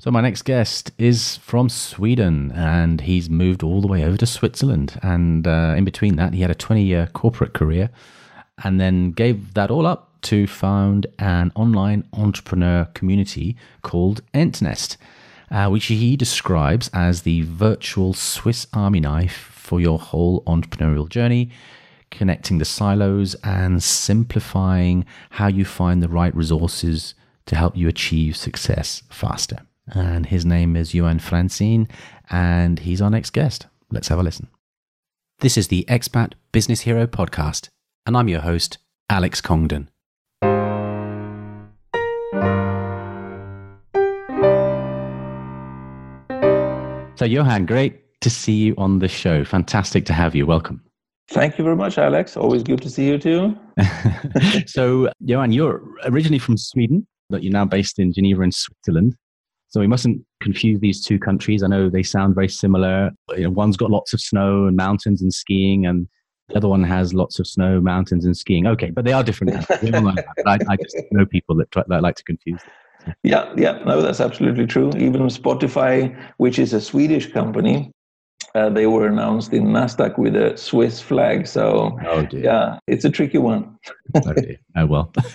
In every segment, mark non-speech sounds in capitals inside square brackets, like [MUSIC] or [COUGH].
So, my next guest is from Sweden and he's moved all the way over to Switzerland. And uh, in between that, he had a 20 year corporate career and then gave that all up to found an online entrepreneur community called Entnest, uh, which he describes as the virtual Swiss Army knife for your whole entrepreneurial journey, connecting the silos and simplifying how you find the right resources to help you achieve success faster and his name is Johan Franzen, and he's our next guest. Let's have a listen. This is the Expat Business Hero podcast, and I'm your host, Alex Congdon. So, Johan, great to see you on the show. Fantastic to have you. Welcome. Thank you very much, Alex. Always good to see you too. [LAUGHS] so, Johan, you're originally from Sweden, but you're now based in Geneva in Switzerland. So we mustn't confuse these two countries. I know they sound very similar. You know, one's got lots of snow and mountains and skiing, and the other one has lots of snow, mountains, and skiing. Okay, but they are different. I, I, just know people that, try, that like to confuse them. Yeah, yeah, no, that's absolutely true. Even Spotify, which is a Swedish company, uh, they were announced in Nasdaq with a Swiss flag. So, oh yeah, it's a tricky one. [LAUGHS] okay. Oh well. [LAUGHS]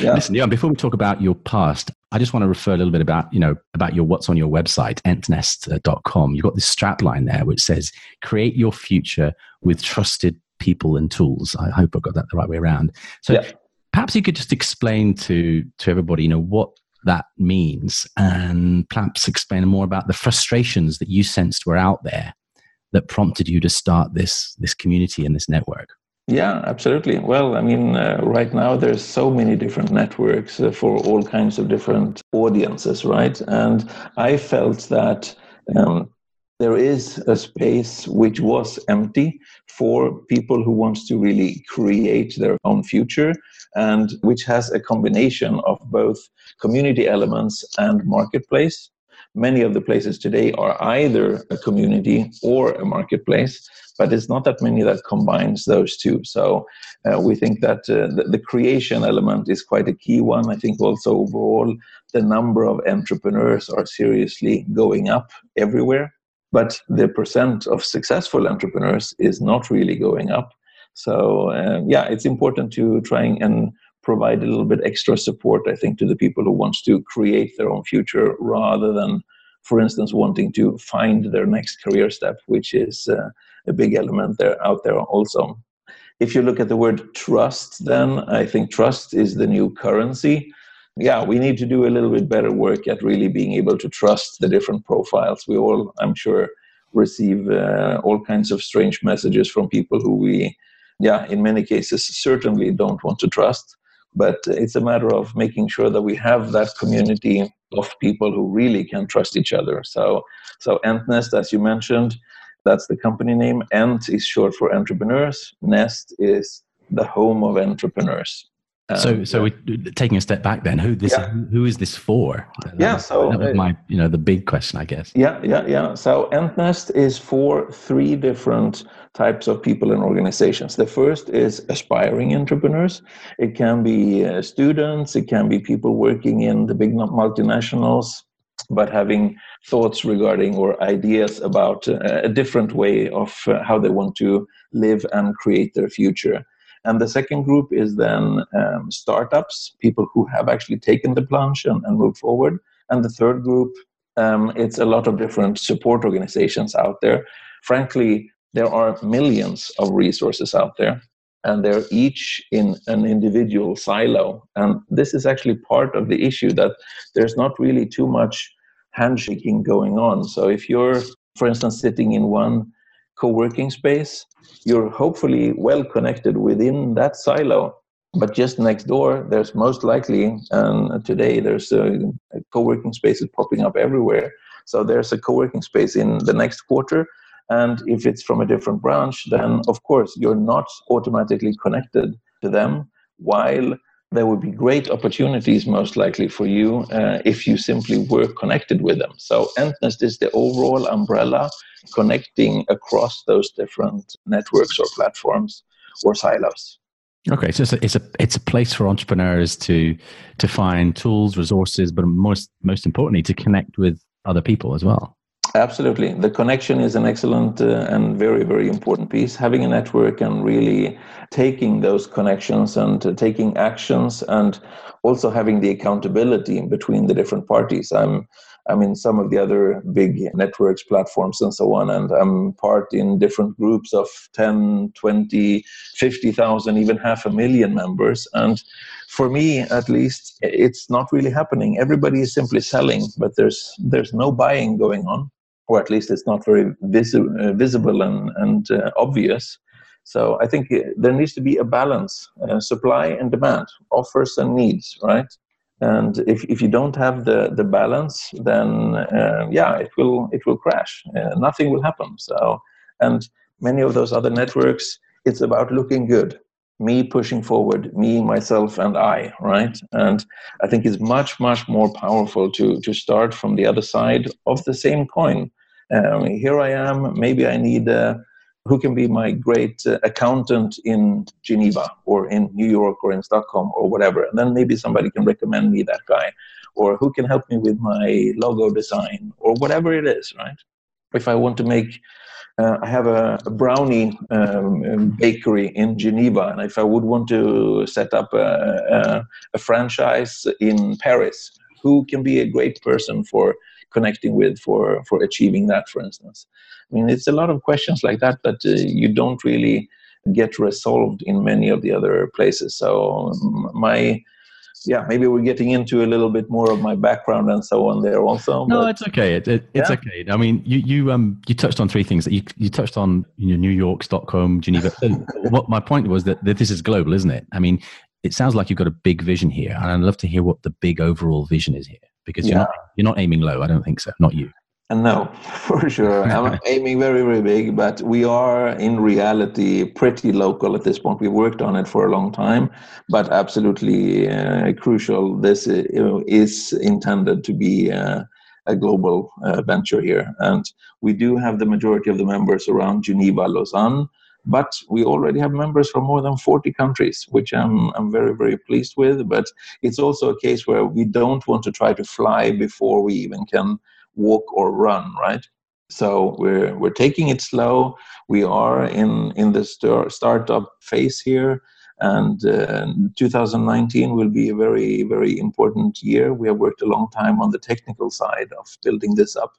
yeah. Listen, yeah. Before we talk about your past, I just want to refer a little bit about you know about your what's on your website, entnest.com. You've got this strap line there which says "Create your future with trusted people and tools." I hope I got that the right way around. So, yeah. perhaps you could just explain to to everybody, you know, what that means and perhaps explain more about the frustrations that you sensed were out there that prompted you to start this this community and this network? Yeah absolutely. Well i mean uh, right now there's so many different networks uh, for all kinds of different audiences right? And i felt that um, there is a space which was empty for people who want to really create their own future and which has a combination of both community elements and marketplace. Many of the places today are either a community or a marketplace, but it's not that many that combines those two. So uh, we think that uh, the, the, creation element is quite a key one. I think also overall the number of entrepreneurs are seriously going up everywhere, but the percent of successful entrepreneurs is not really going up. So uh, yeah, it's important to try and provide a little bit extra support, I think, to the people who wants to create their own future rather than, for instance, wanting to find their next career step, which is uh, a big element there out there also. If you look at the word trust, then I think trust is the new currency. Yeah, we need to do a little bit better work at really being able to trust the different profiles. We all, I'm sure, receive uh, all kinds of strange messages from people who we yeah, in many cases, certainly don't want to trust. But it's a matter of making sure that we have that community of people who really can trust each other. So, so Entnest, as you mentioned, that's the company name. Ent is short for entrepreneurs. Nest is the home of entrepreneurs. Um, so, so we, taking a step back, then, who this yeah. who is this for? Yeah, so that was my you know the big question, I guess. Yeah, yeah, yeah. So, Entnest is for three different types of people and organizations. The first is aspiring entrepreneurs. It can be uh, students, it can be people working in the big multinationals, but having thoughts regarding or ideas about uh, a different way of uh, how they want to live and create their future. And the second group is then um, startups, people who have actually taken the plunge and, and moved forward. And the third group, um, it's a lot of different support organizations out there. Frankly, there are millions of resources out there, and they're each in an individual silo. And this is actually part of the issue that there's not really too much handshaking going on. So if you're, for instance, sitting in one co-working space you're hopefully well connected within that silo. But just next door there's most likely and today there's a, co-working spaces popping up everywhere. So there's a co-working space in the next quarter. And if it's from a different branch then of course you're not automatically connected to them while there would be great opportunities most likely for you uh, if you simply were connected with them. So Entnest is the overall umbrella connecting across those different networks or platforms or silos. Okay, so it's a, it's a it's a place for entrepreneurs to to find tools, resources, but most most importantly, to connect with other people as well. Absolutely, the connection is an excellent uh, and very very important piece. Having a network and really taking those connections and uh, taking actions, and also having the accountability between the different parties. I'm I'm in some of the other big networks, platforms, and so on. And I'm part in different groups of 10, 20, 50,000, even half a million members. And for me, at least, it's not really happening. Everybody is simply selling, but there's, there's no buying going on, or at least it's not very visi- uh, visible and, and uh, obvious. So I think uh, there needs to be a balance, uh, supply and demand, offers and needs, right? and if, if you don't have the, the balance then uh, yeah it will it will crash uh, nothing will happen so and many of those other networks it's about looking good me pushing forward me myself and i right and i think it's much much more powerful to to start from the other side of the same coin um, here i am maybe i need a who can be my great uh, accountant in Geneva or in New York or in Stockholm or whatever. And then maybe somebody can recommend me that guy. Or who can help me with my logo design or whatever it is, right? If I want to make, uh, I have a, a brownie um, bakery in Geneva, and if I would want to set up a, a, a franchise in Paris, who can be a great person for connecting with for for achieving that for instance? I mean it's a lot of questions like that that uh, you don't really get resolved in many of the other places. So my yeah, maybe we're getting into a little bit more of my background and so on there also. No, it's okay. It, it, it's yeah. okay. I mean, you you um you touched on three things that you you touched on you know, New York, Stockholm, Geneva. [LAUGHS] what my point was that, that this is global, isn't it? I mean, it sounds like you've got a big vision here, and I'd love to hear what the big overall vision is here because you're, not, you're not aiming low. I don't think so. Not you. And no, [LAUGHS] for sure. I'm [LAUGHS] aiming very, very big, but we are in reality pretty local at this point. We worked on it for a long time, but absolutely uh, crucial. This uh, is intended to be uh, a global uh, venture here. And we do have the majority of the members around Geneva, Lausanne, but we already have members from more than 40 countries, which I'm, I'm very, very pleased with. But it's also a case where we don't want to try to fly before we even can walk or run, right? So we're, we're taking it slow. We are in, in the start, startup phase here. And uh, 2019 will be a very, very important year. We have worked a long time on the technical side of building this up.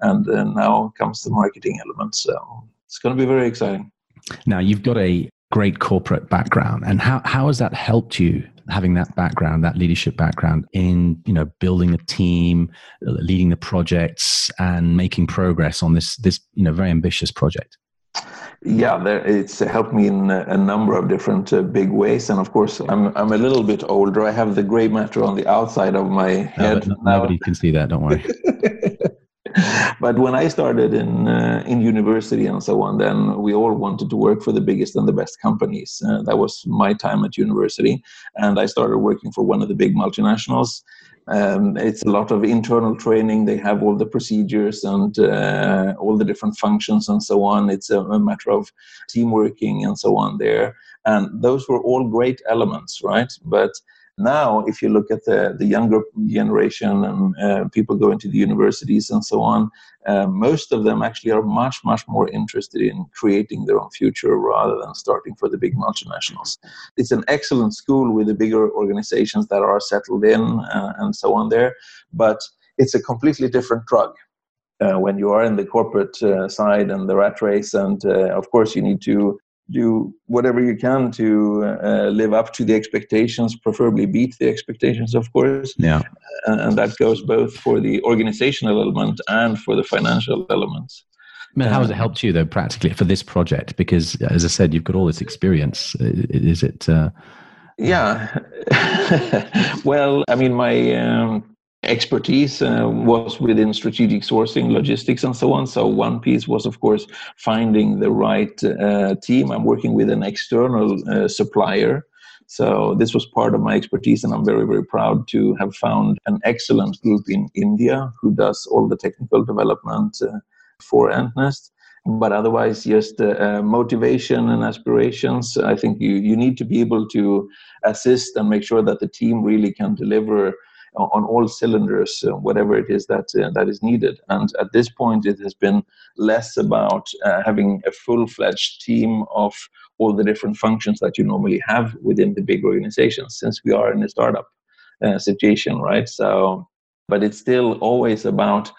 And uh, now comes the marketing element. So it's going to be very exciting. Now, you've got a great corporate background, and how, how has that helped you having that background, that leadership background in you know building a team, leading the projects, and making progress on this this you know very ambitious project? Yeah, there, it's helped me in a number of different uh, big ways, and of course, I'm I'm a little bit older. I have the gray matter on the outside of my head. No, nobody can see that. Don't worry. [LAUGHS] [LAUGHS] but when I started in uh, in university and so on, then we all wanted to work for the biggest and the best companies. Uh, that was my time at university, and I started working for one of the big multinationals. Um, it's a lot of internal training. They have all the procedures and uh, all the different functions and so on. It's a, a matter of team working and so on there. And those were all great elements, right? But now, if you look at the, the younger generation and uh, people going to the universities and so on, uh, most of them actually are much, much more interested in creating their own future rather than starting for the big multinationals. It's an excellent school with the bigger organizations that are settled in uh, and so on there, but it's a completely different drug. Uh, when you are in the corporate uh, side and the rat race, and uh, of course you need to do whatever you can to uh, live up to the expectations, preferably beat the expectations, of course. Yeah. And, and that goes both for the organizational element and for the financial elements. I mean, how has it helped you though practically for this project? Because as I said, you've got all this experience. Is it? Uh... Yeah. [LAUGHS] well, I mean, my um, expertise uh, was within strategic sourcing, logistics, and so on. So one piece was, of course, finding the right uh, team. I'm working with an external uh, supplier. So this was part of my expertise, and I'm very, very proud to have found an excellent group in India who does all the technical development uh, for EntNest. but otherwise just uh, uh, motivation and aspirations i think you you need to be able to assist and make sure that the team really can deliver on all cylinders uh, whatever it is that uh, that is needed. And at this point it has been less about uh, having a full-fledged team of all the different functions that you normally have within the big organizations since we are in a startup uh, situation right? So but it's still always about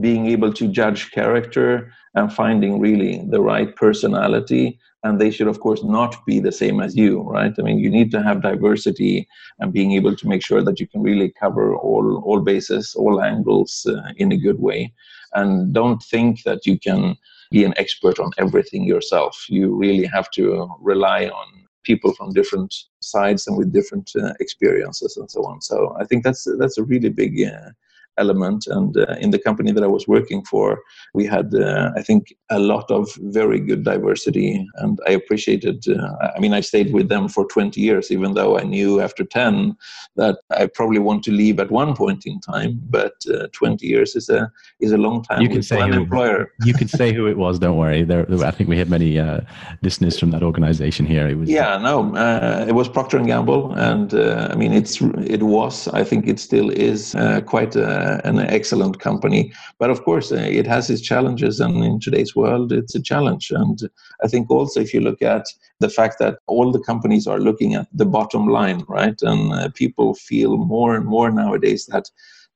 being able to judge character and finding really the right personality and they should of course not be the same as you right? I mean you need to have diversity and being able to make sure that you can really cover all all bases all angles uh, in a good way. And don't think that you can be an expert on everything yourself. You really have to rely on people from different sides and with different uh, experiences and so on. So i think that's that's a really big uh, element. And uh, in the company that I was working for, we had, uh, I think, a lot of very good diversity. And I appreciated, uh, I mean, I stayed with them for 20 years, even though I knew after 10 that I probably want to leave at one point in time. But uh, 20 years is a, is a long time you can say an employer. [LAUGHS] you can say who it was, don't worry. There, I think we have many uh, listeners from that organization here. It was, yeah, no, uh, it was Procter & Gamble. And I mean, it's, it was, I think it still is quite a, an excellent company. But of course, uh, it has its challenges, and in today's world, it's a challenge. And I think also, if you look at the fact that all the companies are looking at the bottom line, right, and uh, people feel more and more nowadays that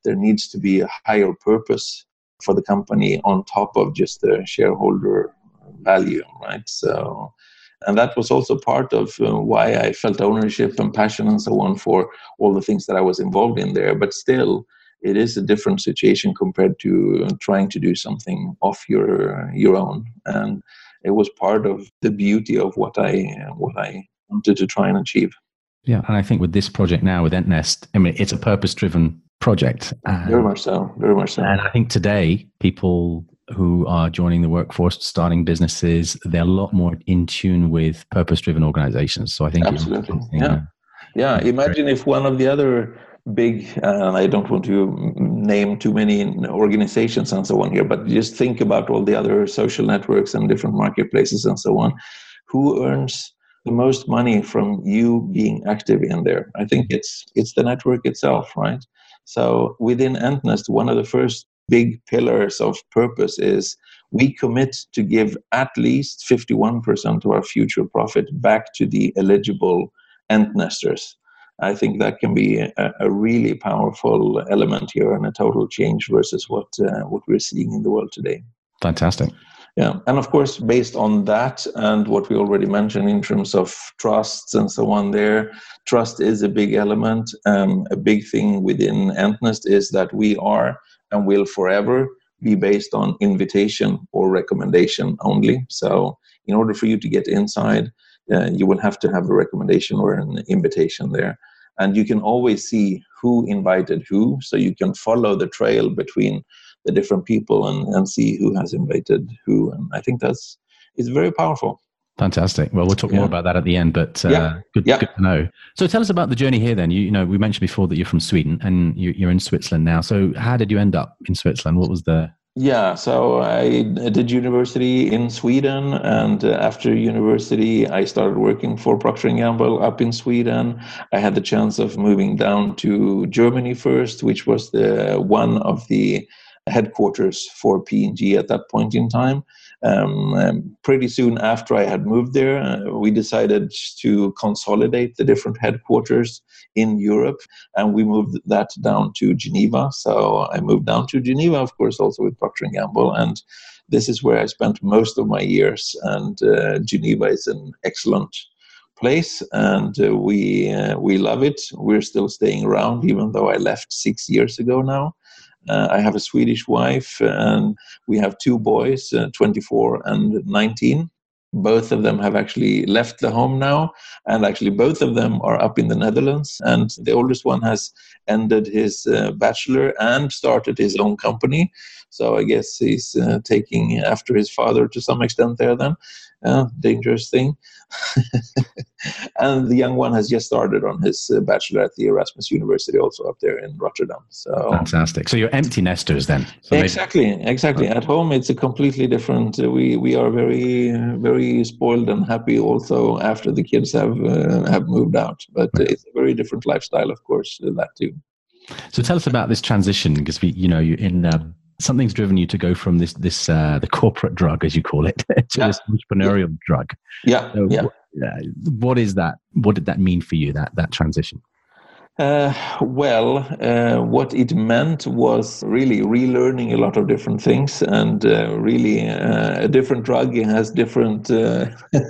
there needs to be a higher purpose for the company on top of just the shareholder value, right? So and that was also part of uh, why I felt ownership and passion and so on for all the things that I was involved in there. But still, it is a different situation compared to uh, trying to do something off your your own. And it was part of the beauty of what i what i wanted to try and achieve. Yeah and i think with this project now with entnest i mean it's a purpose driven project very much so very much so. and i think today people who are joining the workforce starting businesses they're a lot more in tune with purpose driven organizations. So i think absolutely. Uh, yeah. yeah imagine if one of the other big, and I don't want to name too many organizations and so on here, but just think about all the other social networks and different marketplaces and so on. Who earns the most money from you being active in there? I think it's it's the network itself, right? So within Entnest, one of the first big pillars of purpose is we commit to give at least 51% of our future profit back to the eligible Entnesters. I think that can be a, a, really powerful element here and a total change versus what uh, what we're seeing in the world today. Fantastic. Yeah, and of course, based on that and what we already mentioned in terms of trusts and so on, there, trust is a big element. Um, a big thing within Entnest is that we are and will forever be based on invitation or recommendation only. So, in order for you to get inside, uh, you will have to have a recommendation or an invitation there and you can always see who invited who so you can follow the trail between the different people and, and see who has invited who and i think that's it's very powerful Fantastic. Well, we'll talk yeah. more about that at the end, but uh, yeah. Good, yeah. good to know. So, tell us about the journey here. Then, you, you know, we mentioned before that you're from Sweden and you, are in Switzerland now. So, how did you end up in Switzerland? What was the yeah, so I did university in Sweden, and uh, after university, I started working for Procter and Gamble up in Sweden. I had the chance of moving down to Germany first, which was the one of the headquarters for P&G at that point in time. Um, pretty soon after I had moved there, uh, we decided to consolidate the different headquarters in Europe, and we moved that down to Geneva. So I moved down to Geneva, of course, also with Procter and Gamble, and this is where I spent most of my years. And uh, Geneva is an excellent place, and uh, we uh, we love it. We're still staying around, even though I left six years ago now. Uh, I have a Swedish wife, and we have two boys, uh, 24 and 19. Both of them have actually left the home now, and actually, both of them are up in the Netherlands. And the oldest one has ended his uh, bachelor and started his own company. So I guess he's uh, taking after his father to some extent there then. Uh, dangerous thing. [LAUGHS] and the young one has just started on his uh, bachelor at the Erasmus University, also up there in Rotterdam. So fantastic. So you're empty nesters then. So exactly, maybe- exactly. At home, it's a completely different. Uh, we we are very very spoiled and happy also after the kids have uh, have moved out. But it's a very different lifestyle, of course. that too. So tell us about this transition because we, you know, you're in. Um, something's driven you to go from this this uh, the corporate drug, as you call it, [LAUGHS] to yeah. this entrepreneurial yeah. drug. Yeah, so yeah. Uh, what is that? What did that mean for you? That that transition? Uh, well, uh, what it meant was really relearning a lot of different things, and uh, really uh, a different drug has different uh, [LAUGHS]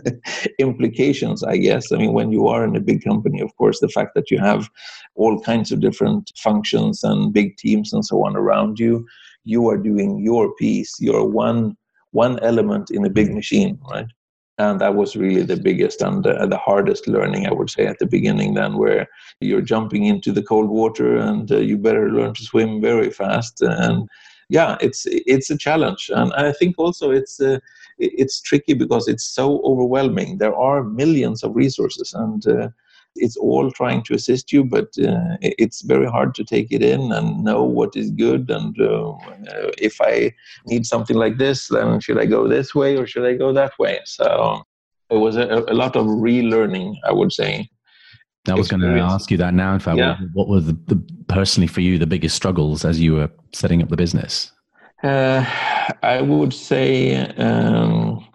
implications, I guess. I mean, when you are in a big company, of course, the fact that you have all kinds of different functions and big teams and so on around you, you are doing your piece. You're one one element in a big machine, right? and that was really the biggest and uh, the hardest learning i would say at the beginning then where you're jumping into the cold water and uh, you better learn to swim very fast and yeah it's it's a challenge and i think also it's uh, it's tricky because it's so overwhelming there are millions of resources and uh, it's all trying to assist you, but uh, it's very hard to take it in and know what is good. And uh, uh, if I need something like this, then should I go this way or should I go that way? So it was a, a lot of relearning, I would say. I was going to ask you that now. In fact, yeah. what, what were the, the, personally for you the biggest struggles as you were setting up the business? Uh, I would say, um,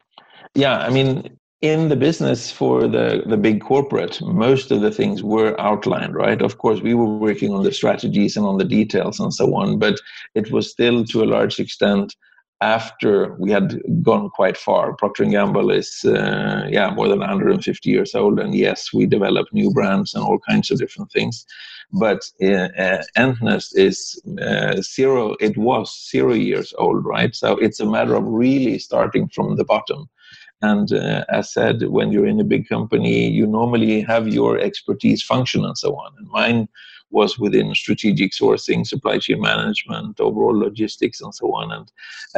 yeah. I mean, in the business for the, the big corporate, most of the things were outlined, right? Of course, we were working on the strategies and on the details and so on, but it was still to a large extent after we had gone quite far. Procter & Gamble is, uh, yeah, more than 150 years old. And yes, we develop new brands and all kinds of different things. But uh, uh, Entnest is uh, zero, it was zero years old, right? So it's a matter of really starting from the bottom and uh, as said, when you're in a big company, you normally have your expertise function and so on. And mine was within strategic sourcing, supply chain management, overall logistics, and so on. And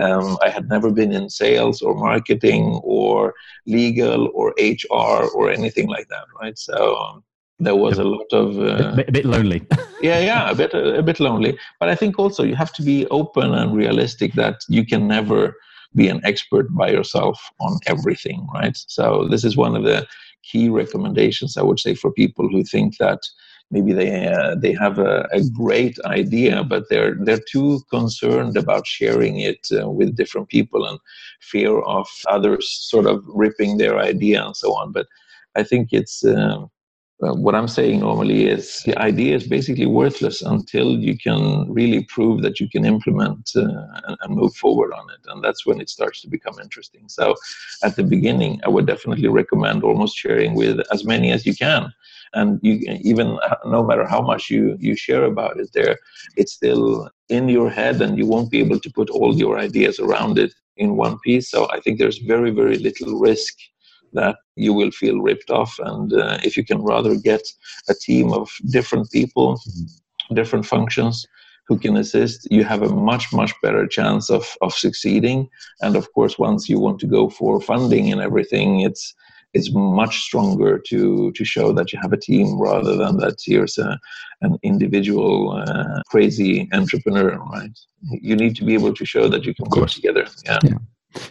um, I had never been in sales or marketing or legal or HR or anything like that, right? So um, there was a lot of uh, a, bit, a, bit, lonely. [LAUGHS] yeah, yeah, a bit a, a bit lonely. But I think also you have to be open and realistic that you can never be an expert by yourself on everything, right? So this is one of the key recommendations I would say for people who think that maybe they uh, they have a, a, great idea, but they're they're too concerned about sharing it uh, with different people and fear of others sort of ripping their idea and so on. But I think it's um, what I'm saying normally is the idea is basically worthless until you can really prove that you can implement uh, and, and, move forward on it. And that's when it starts to become interesting. So at the beginning, I would definitely recommend almost sharing with as many as you can. And you, even uh, no matter how much you, you share about it there, it's still in your head and you won't be able to put all your ideas around it in one piece. So I think there's very, very little risk that you will feel ripped off. And uh, if you can rather get a team of different people, different functions who can assist, you have a much, much better chance of, of succeeding. And of course, once you want to go for funding and everything, it's it's much stronger to to show that you have a team rather than that here's a, an individual uh, crazy entrepreneur right you need to be able to show that you can work together yeah. yeah.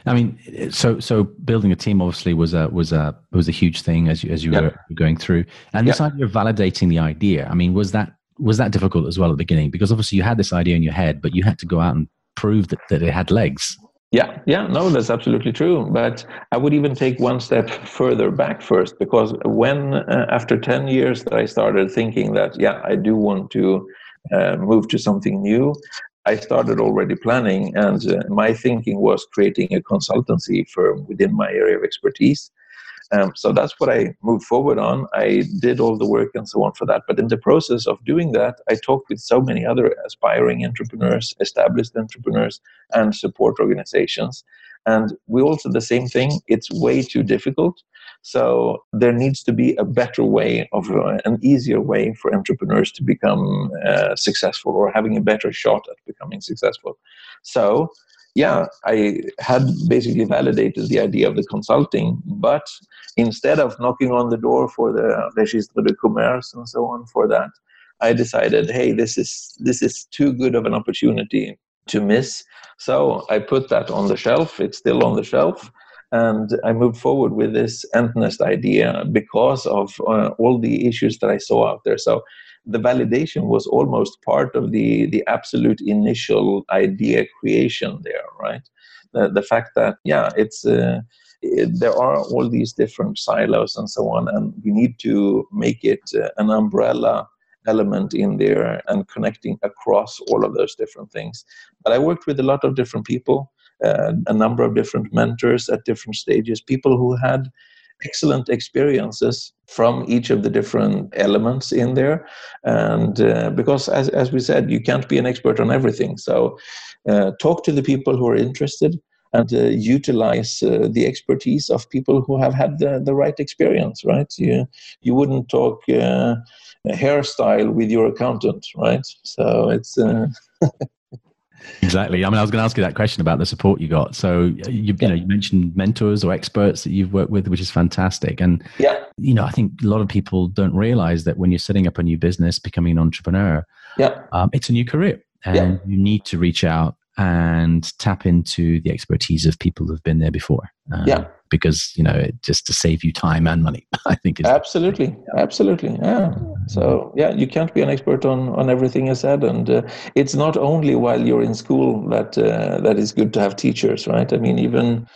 I mean, so so building a team obviously was a was a was a huge thing as you as you yep. were going through, and this yep. idea of validating the idea. I mean, was that was that difficult as well at the beginning? Because obviously you had this idea in your head, but you had to go out and prove that, that it had legs. Yeah, yeah, no, that's absolutely true. But I would even take one step further back first, because when uh, after ten years that I started thinking that yeah, I do want to uh, move to something new, I started already planning, and uh, my thinking was creating a consultancy firm within my area of expertise. Um, so that's what I moved forward on. I did all the work and so on for that. But in the process of doing that, I talked with so many other aspiring entrepreneurs, established entrepreneurs, and support organizations. And we all said the same thing it's way too difficult. So there needs to be a better way of uh, an easier way for entrepreneurs to become uh, successful or having a better shot at becoming successful. So yeah, I had basically validated the idea of the consulting, but instead of knocking on the door for the registre de commerce and so on for that, I decided, hey, this is this is too good of an opportunity to miss. So I put that on the shelf. It's still on the shelf. And I moved forward with this Entnest idea because of uh, all the issues that I saw out there. So the validation was almost part of the the absolute initial idea creation there right? The, the fact that yeah it's uh, there are all these different silos and so on and we need to make it uh, an umbrella element in there and connecting across all of those different things. But i worked with a lot of different people uh, a number of different mentors at different stages people who had excellent experiences from each of the different elements in there. And uh, because as, as we said you can't be an expert on everything. So uh, talk to the people who are interested and uh, utilize uh, the expertise of people who have had the, the right experience right? You you wouldn't talk uh, hairstyle with your accountant right? So it's uh, [LAUGHS] Exactly. I mean, I was going to ask you that question about the support you got. So, you, you know, you mentioned mentors or experts that you've worked with, which is fantastic. And, yeah. you know, I think a lot of people don't realize that when you're setting up a new business, becoming an entrepreneur, yeah. Um, it's a new career and yeah. you need to reach out and tap into the expertise of people who've been there before. Um, yeah. Because, you know, just to save you time and money, [LAUGHS] I think. Absolutely. Absolutely. Yeah. So, yeah, you can't be an expert on, on everything I said. And uh, it's not only while you're in school that, uh, that is good to have teachers, right? I mean, even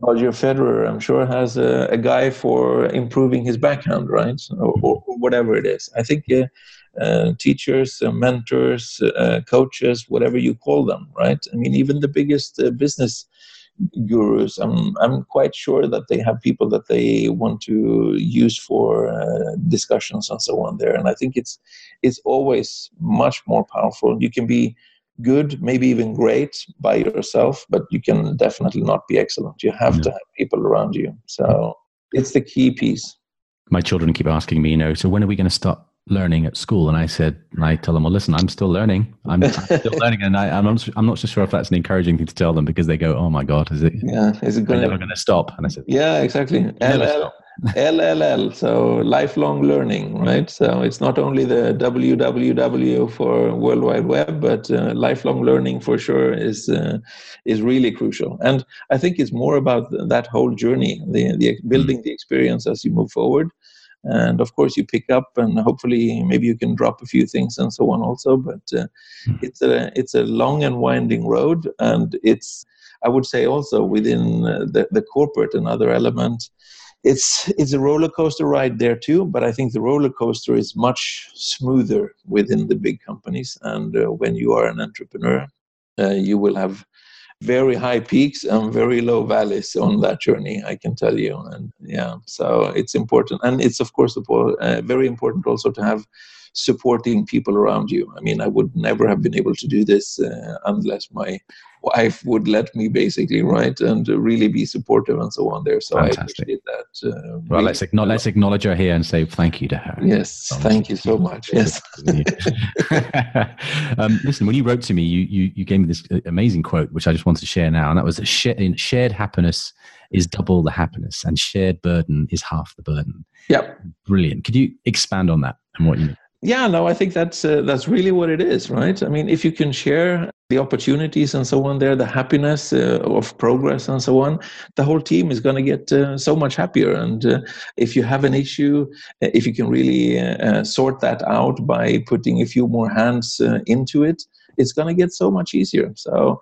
Roger Federer, I'm sure, has a, a guy for improving his backhand, right? Or, or whatever it is. I think uh, uh, teachers, uh, mentors, uh, coaches, whatever you call them, right? I mean, even the biggest business gurus, I'm, I'm quite sure that they have people that they want to use for uh, discussions and so on there. And I think it's it's always much more powerful. You can be good, maybe even great by yourself, but you can definitely not be excellent. You have yeah. to have people around you. So it's the key piece. My children keep asking me, you know, so when are we going to start learning at school and i said and i tell them well listen i'm still learning i'm, I'm still [LAUGHS] learning and I, am not, I'm not so sure if that's an encouraging thing to tell them because they go oh my god is it yeah is it gonna, never going to stop and i said yeah exactly LLL, so lifelong learning, right? So it's not only the www for World Wide Web, but uh, lifelong learning for sure is uh, is really crucial. And I think it's more about that whole journey, the, the building mm. the experience as you move forward, and of course you pick up and hopefully maybe you can drop a few things and so on also but uh, mm-hmm. it's a it's a long and winding road and it's i would say also within uh, the, the corporate and other elements it's it's a roller coaster ride there too but i think the roller coaster is much smoother within the big companies and uh, when you are an entrepreneur uh, you will have very high peaks and very low valleys on that journey i can tell you. And yeah so it's important. And it's of course uh, very important also to have supporting people around you i mean i would never have been able to do this uh, unless my wife would let me basically right and really be supportive and so on there. So Fantastic. I appreciate that. Uh, well, really. let's acknowledge, let's acknowledge her here and say thank you to her. Yes, thank you so much. Yes. [LAUGHS] um, listen, when you wrote to me, you, you you gave me this uh, amazing quote, which I just wanted to share now, and that was that shared happiness is double the happiness, and shared burden is half the burden. Yeah, brilliant. Could you expand on that and what you mean? Yeah, no, I think that's uh, that's really what it is, right? I mean, if you can share the opportunities and so on there, the happiness uh, of progress and so on, the whole team is going to get uh, so much happier. And uh, if you have an issue, uh, if you can really uh, sort that out by putting a few more hands into it, it's going to get so much easier. So,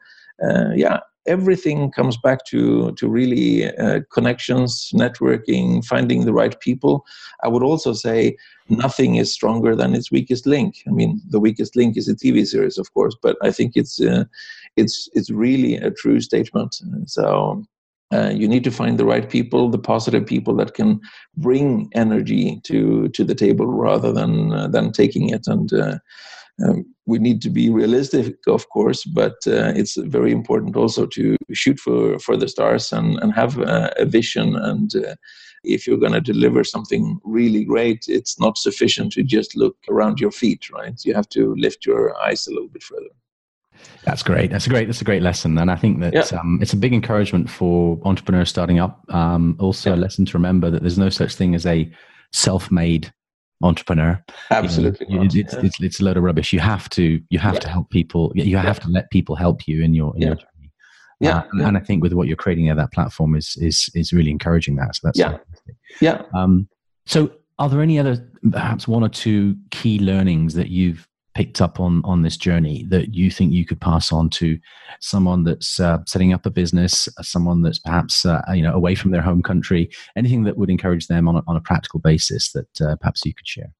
yeah, everything comes back to to really uh, connections networking finding the right people i would also say nothing is stronger than its weakest link i mean the weakest link is a tv series of course but i think it's uh, it's it's really a true statement so uh, you need to find the right people, the positive people that can bring energy to to the table rather than uh, than taking it. And uh, um, we need to be realistic, of course, but uh, it's very important also to shoot for, for the stars and, and have uh, a vision. And uh, if you're going to deliver something really great, it's not sufficient to just look around your feet, right? You have to lift your eyes a little bit further. That's great. That's a great. That's a great lesson, and I think that yeah. um, it's a big encouragement for entrepreneurs starting up. Um, also, yeah. a lesson to remember that there's no such thing as a self-made entrepreneur. Absolutely, you know, it's, it's, it's, it's, a load of rubbish. You have to you have to help people. You have to let people help you in your in your journey. Yeah, uh, and, and, I think with what you're creating at that platform is is is really encouraging that. So that's yeah, yeah. Um, so are there any other perhaps one or two key learnings that you've picked up on on this journey that you think you could pass on to someone that's uh, setting up a business, uh, someone that's perhaps uh, you know away from their home country, anything that would encourage them on a, on a practical basis that uh, perhaps you could share?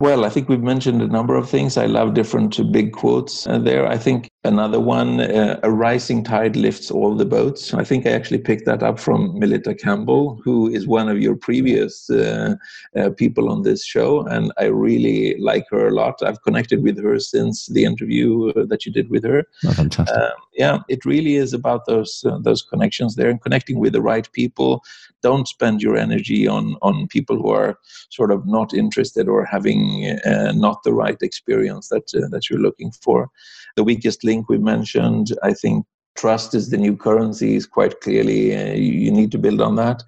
Well, I think we've mentioned a number of things. I love different big quotes uh, there. I think another one, uh, a rising tide lifts all the boats. I think I actually picked that up from Melita Campbell, who is one of your previous uh, uh, people on this show. And I really like her a lot. I've connected with her since the interview uh, that you did with her. Oh, fantastic. Um, yeah, it really is about those uh, those connections there and connecting with the right people. Don't spend your energy on on people who are sort of not interested or having uh, not the right experience that uh, that you're looking for. The weakest link we mentioned, I think. Trust is the new currency. Is quite clearly uh, you need to build on that.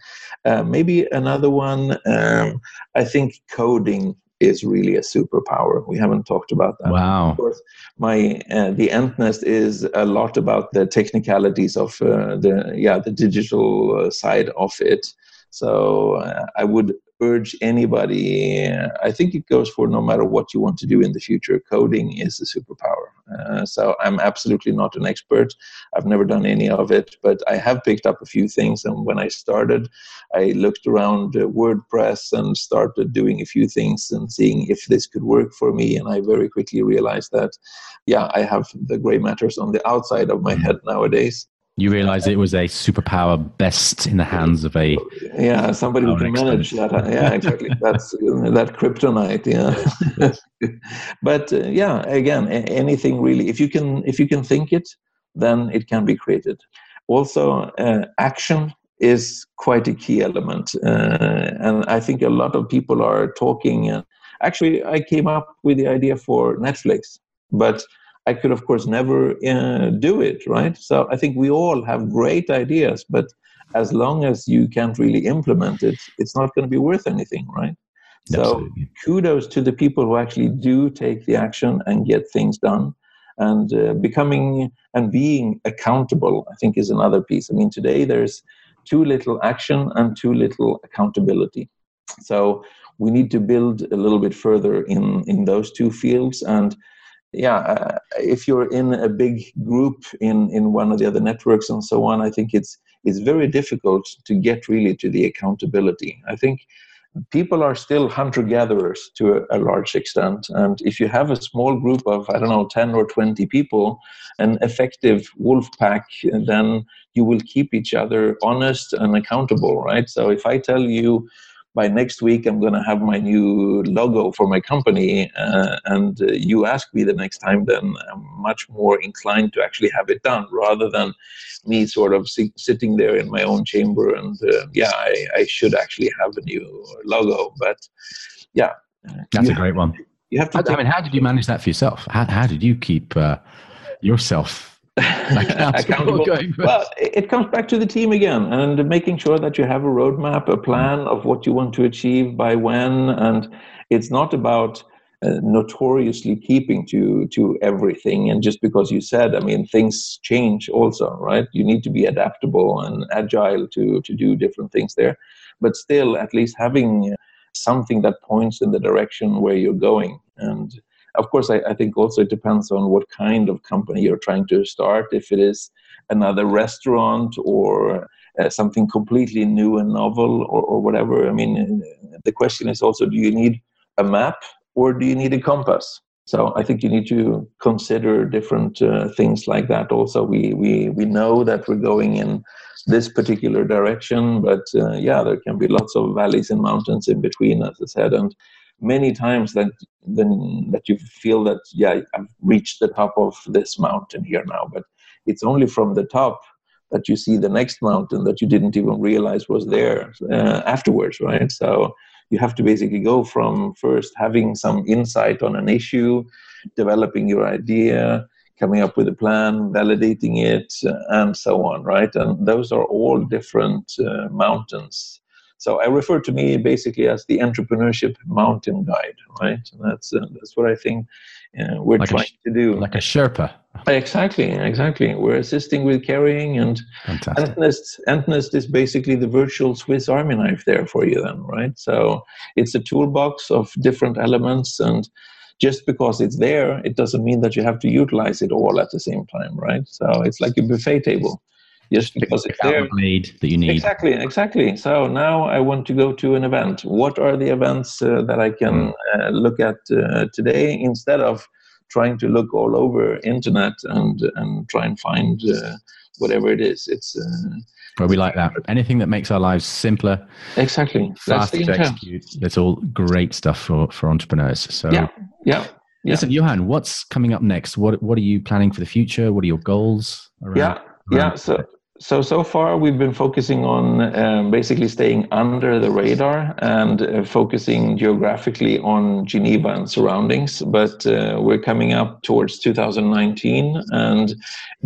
Uh, maybe another one. Um, I think coding is really a superpower. We haven't talked about that. Wow. Of course, my uh, the Nest is a lot about the technicalities of uh, the yeah the digital uh, side of it. So uh, I would urge anybody. I think it goes for no matter what you want to do in the future. Coding is a superpower. Uh, so I'm absolutely not an expert. I've never done any of it, but I have picked up a few things. And when I started, I looked around uh, WordPress and started doing a few things and seeing if this could work for me. And I very quickly realized that, yeah, I have the gray matters on the outside of my head nowadays. You realize it was a superpower best in the hands of a yeah somebody who can manage that. Yeah, [LAUGHS] exactly. That's that kryptonite. Yeah, [LAUGHS] but uh, yeah, again, anything really. If you can, if you can think it, then it can be created. Also, uh, action is quite a key element, uh, and I think a lot of people are talking. Uh, actually, I came up with the idea for Netflix, but I could, of course, never uh, do it, right? So I think we all have great ideas, but as long as you can't really implement it, it's not going to be worth anything, right? Absolutely. So kudos to the people who actually do take the action and get things done. And uh, becoming and being accountable, I think, is another piece. I mean, today there's too little action and too little accountability. So we need to build a little bit further in in those two fields and yeah, uh, if you're in a big group in in one of the other networks and so on, I think it's it's very difficult to get really to the accountability. I think people are still hunter gatherers to a, a, large extent, and if you have a small group of I don't know ten or twenty people, an effective wolf pack, then you will keep each other honest and accountable, right? So if I tell you by next week i'm going to have my new logo for my company uh, and uh, you ask me the next time then i'm much more inclined to actually have it done rather than me sort of si- sitting there in my own chamber and uh, yeah I, I, should actually have a new logo but yeah. That's a great one. you have to I, I mean how did you manage that for yourself? How, how did you keep uh, yourself [LAUGHS] accountable. well, [LAUGHS] it comes back to the team again and making sure that you have a roadmap, a plan of what you want to achieve by when, and it's not about uh, notoriously keeping to to everything. And just because you said, I mean, things change also, right? You need to be adaptable and agile to to do different things there, but still, at least having something that points in the direction where you're going and of course, I, I, think also it depends on what kind of company you're trying to start. If it is another restaurant or uh, something completely new and novel or, or whatever. I mean, the question is also do you need a map or do you need a compass? So I think you need to consider different uh, things like that. Also, we, we we know that we're going in this particular direction, but uh, yeah, there can be lots of valleys and mountains in between, as I said, and many times that that you feel that yeah i've reached the top of this mountain here now but it's only from the top that you see the next mountain that you didn't even realize was there uh, afterwards right so you have to basically go from first having some insight on an issue developing your idea coming up with a plan, validating it, and so on, right? And those are all different uh, mountains. So I refer to me basically as the entrepreneurship mountain guide, right? And that's uh, that's what I think uh, we're like trying a, to do. Like a Sherpa. Exactly, exactly. We're assisting with carrying, and Entnest, Entnest is basically the virtual Swiss Army knife there for you, then, right? So it's a toolbox of different elements, and just because it's there, it doesn't mean that you have to utilize it all at the same time, right? So it's like a buffet table. Just because it's there. Blade that you need. Exactly, exactly. So now I want to go to an event. What are the events uh, that I can mm. uh, look at uh, today instead of trying to look all over internet and and try and find uh, whatever it is. It's uh, well, we like that. Anything that makes our lives simpler, exactly, faster to execute. That's all great stuff for for entrepreneurs. So yeah, yeah. Yeah. Listen, Johan, what's coming up next? What What are you planning for the future? What are your goals? Around, yeah, around yeah. So so so far we've been focusing on um, basically staying under the radar and uh, focusing geographically on Geneva and surroundings. But uh, we're coming up towards 2019, and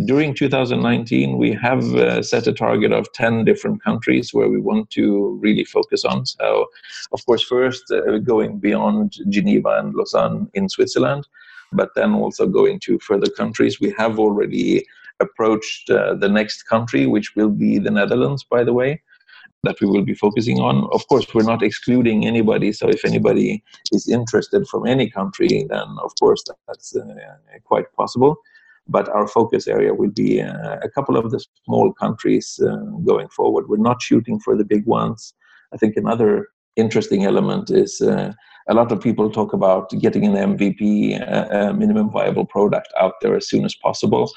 during 2019 we have uh, set a target of 10 different countries where we want to really focus on. So, of course, first uh, going beyond Geneva and Lausanne in Switzerland, but then also going to further countries. We have already approached uh, the next country, which will be the Netherlands, by the way, that we will be focusing on. Of course, we're not excluding anybody. So if anybody is interested from any country, then of course that's uh, quite possible. But our focus area will be uh, a couple of the small countries uh, going forward. We're not shooting for the big ones. I think another interesting element is uh, a lot of people talk about getting an MVP, uh, minimum viable product, out there as soon as possible.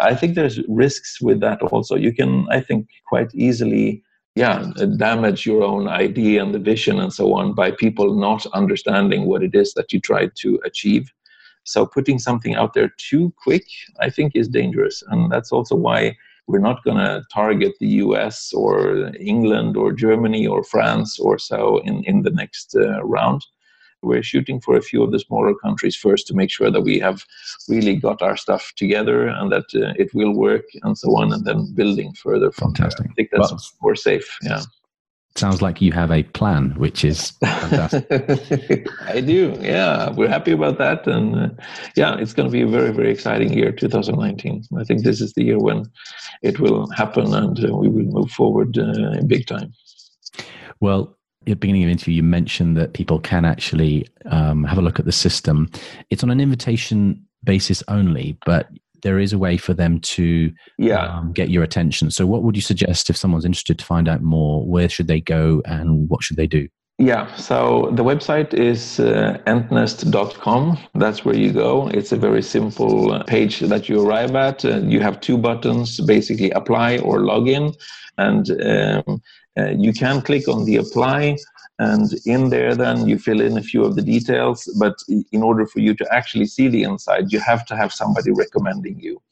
I think there's risks with that also. You can, I think, quite easily, yeah, damage your own idea and the vision and so on by people not understanding what it is that you try to achieve. So putting something out there too quick, I think, is dangerous, and that's also why we're not going to target the US or England or Germany or France or so in, in the next uh, round. We're shooting for a few of the smaller countries first to make sure that we have really got our stuff together and that uh, it will work and so on, and then building further from Fantastic. there. I think that's well, more safe. Yeah. Sounds like you have a plan, which is fantastic. [LAUGHS] I do. Yeah, we're happy about that, and uh, yeah, it's going to be a very, very exciting year, 2019. I think this is the year when it will happen, and uh, we will move forward uh, big time. Well, the beginning of the interview, you mentioned that people can actually um, have a look at the system. It's on an invitation basis only, but there is a way for them to yeah. um, get your attention. So, what would you suggest if someone's interested to find out more? Where should they go and what should they do? Yeah, so the website is uh, entnest.com. That's where you go. It's a very simple uh, page that you arrive at. Uh, you have two buttons basically apply or login. And um, uh, you can click on the apply and in there then you fill in a few of the details but in order for you to actually see the inside you have to have somebody recommending you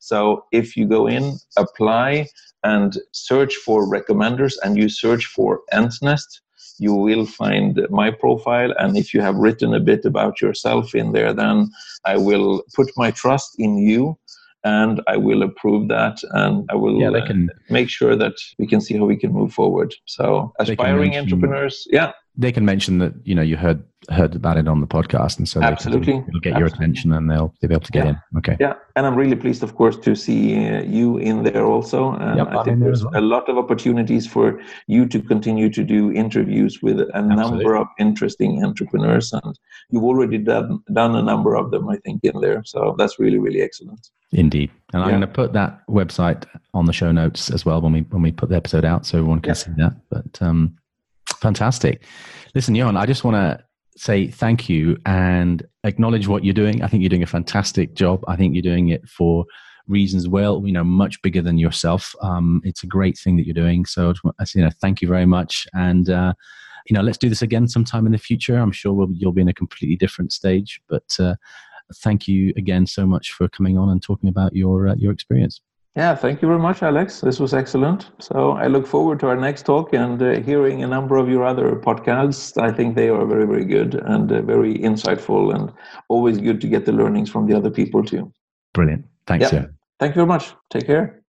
so if you go in apply and search for recommenders and you search for Entnest, you will find my profile. And if you have written a bit about yourself in there then i will put my trust in you and I will approve that, and I will yeah, can, uh, make sure that we can see how we can move forward. So, aspiring entrepreneurs, yeah, they can mention that you know you heard heard about it on the podcast, and so absolutely, get your attention, and they'll they'll be able to get yeah. in. Okay, yeah, and I'm really pleased, of course, to see uh, you in there also. And yep, I think there's well. a lot of opportunities for you to continue to do interviews with a absolutely. number of interesting entrepreneurs, and you've already done done a number of them, I think, in there. So that's really really excellent. Indeed, and yeah. I'm going to put that website on the show notes as well when we when we put the episode out, so everyone can yeah. see that. But um, fantastic. Listen, Johan, I just want to say thank you and acknowledge what you're doing. I think you're doing a fantastic job. I think you're doing it for reasons well, you know, much bigger than yourself. Um, it's a great thing that you're doing. So, you know, thank you very much. And uh, you know, let's do this again sometime in the future. I'm sure we'll, you'll be in a completely different stage, but. Uh, thank you again so much for coming on and talking about your uh, your experience. Yeah, thank you very much, Alex. This was excellent. So I look forward to our next talk and uh, hearing a number of your other podcasts. I think they are very, very good and uh, very insightful, and always good to get the learnings from the other people too. Brilliant. Thanks, yeah. Joe. Thank you very much. Take care.